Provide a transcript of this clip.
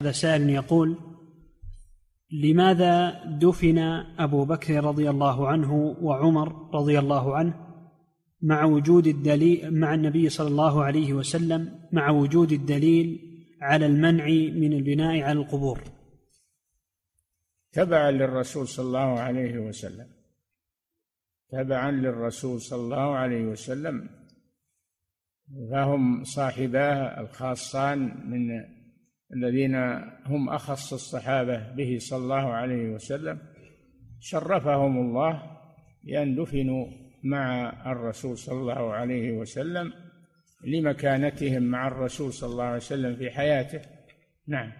هذا سائل يقول لماذا دفن أبو بكر رضي الله عنه وعمر رضي الله عنه مع وجود الدليل مع النبي صلى الله عليه وسلم مع وجود الدليل على المنع من البناء على القبور؟ تبعا للرسول صلى الله عليه وسلم. تبعا للرسول صلى الله عليه وسلم. فهم صاحباه الخاصان من الذين هم أخص الصحابة به صلى الله عليه وسلم شرفهم الله بأن دفنوا مع الرسول صلى الله عليه وسلم لمكانتهم مع الرسول صلى الله عليه وسلم في حياته. نعم.